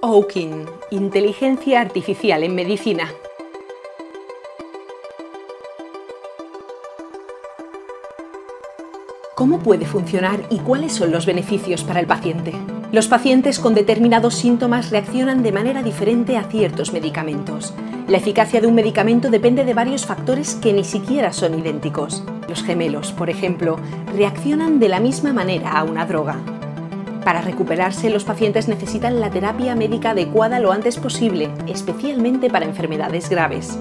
Owkin, inteligencia artificial en medicina. ¿Cómo puede funcionar y cuáles son los beneficios para el paciente? Los pacientes con determinados síntomas reaccionan de manera diferente a ciertos medicamentos. La eficacia de un medicamento depende de varios factores que ni siquiera son idénticos. Los gemelos, por ejemplo, reaccionan de la misma manera a una droga. Para recuperarse, los pacientes necesitan la terapia médica adecuada lo antes posible, especialmente para enfermedades graves.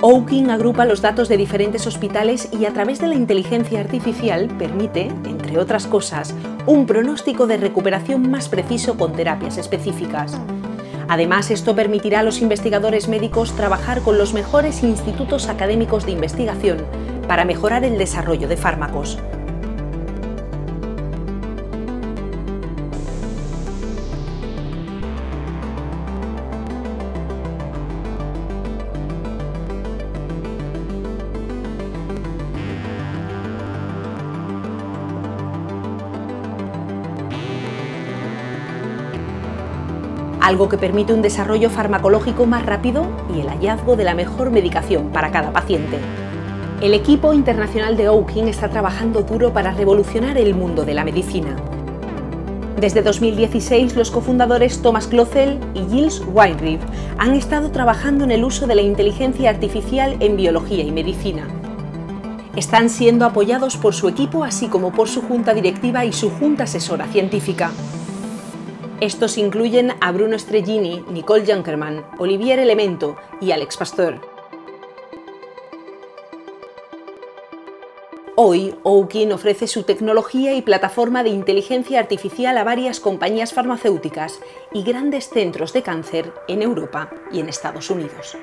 Owkin agrupa los datos de diferentes hospitales y a través de la inteligencia artificial permite, entre otras cosas, un pronóstico de recuperación más preciso con terapias específicas. Además, esto permitirá a los investigadores médicos trabajar con los mejores institutos académicos de investigación para mejorar el desarrollo de fármacos. Algo que permite un desarrollo farmacológico más rápido y el hallazgo de la mejor medicación para cada paciente. El equipo internacional de Owkin está trabajando duro para revolucionar el mundo de la medicina. Desde 2016, los cofundadores Thomas Clozel y Gilles Weinrib han estado trabajando en el uso de la inteligencia artificial en biología y medicina. Están siendo apoyados por su equipo, así como por su junta directiva y su junta asesora científica. Estos incluyen a Bruno Strellini, Nicole Junkerman, Olivier Elemento y Alex Pasteur. Hoy, Owkin ofrece su tecnología y plataforma de inteligencia artificial a varias compañías farmacéuticas y grandes centros de cáncer en Europa y en Estados Unidos.